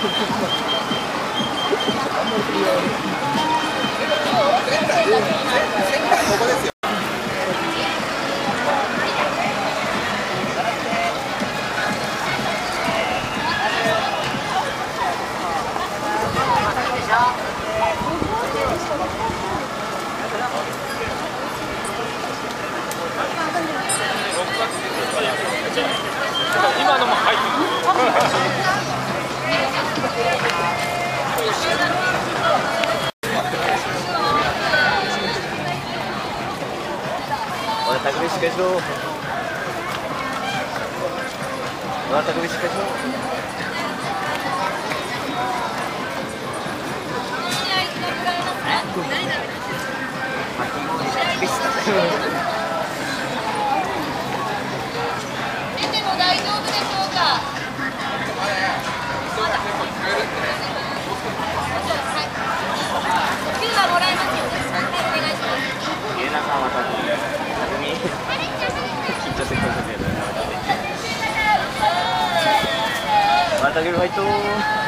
今 の Wala tagulis ka so. Wala tagulis ka so. ってあるファイト